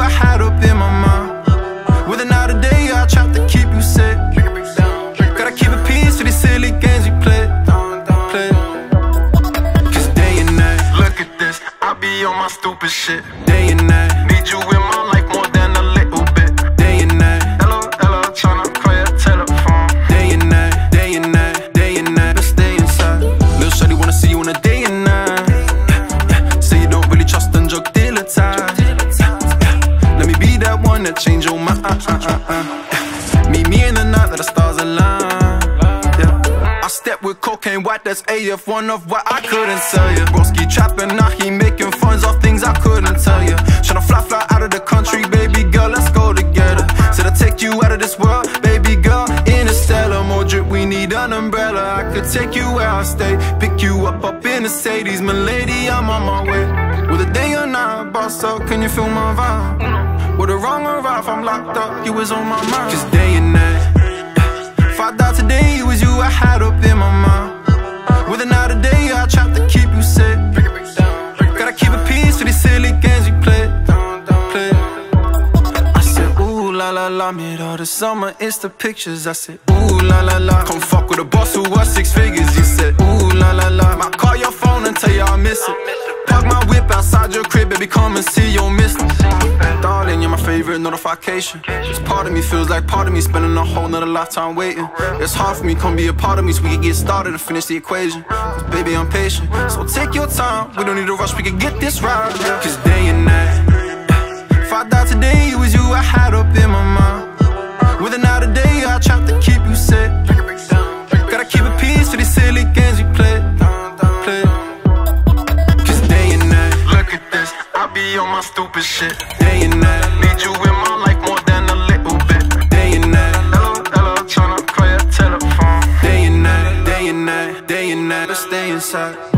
I had up in my mind. With another day I tried to keep you safe. Gotta keep a peace for these silly games we play. Play. Cause day and night, look at this. I be on my stupid shit. Day and night. Change your mind. Meet me in the night that the stars align. Yeah. I step with cocaine white, that's AF, one of what I couldn't tell you. Broski trapping, now he making funds off things I couldn't tell you. Tryna fly, fly out of the country, baby girl, let's go together. Said I take you out of this world, baby girl, interstellar. More drip, we need an umbrella. I could take you where I stay, pick you up up in the Mercedes, my lady, I'm on my way. With a day or night, boss up, can you feel my vibe? If I'm locked up, you was on my mind. Just day and night. If I die today, it was you I had up in my mind. With another day, I tried to keep you safe. Gotta keep a peace for these silly games we play. play. I said, ooh la la la, made all the summer, it's the pictures. I said, ooh la la la, come fuck with a boss who was six figures. You said, ooh la la la, might call your phone and tell you I miss it. Park my whip outside your crib, baby, come and see your my favorite notification. This part of me feels like part of me spending a whole nother lifetime waiting. It's hard for me, come be a part of me so we can get started and finish the equation. Cause baby, I'm patient. So take your time, we don't need to rush, we can get this right. Cause day and night. If I die today, it was you I had up in my mind. With another day, I tried to keep you safe. Gotta keep a peace for these silly games we play. play. Cause day and night, look at this, I be on my stupid shit. Day and night, you in my life more than a little bit. Day and night, hello, hello, telephone. Day and night, day and night, day and night, let's stay inside.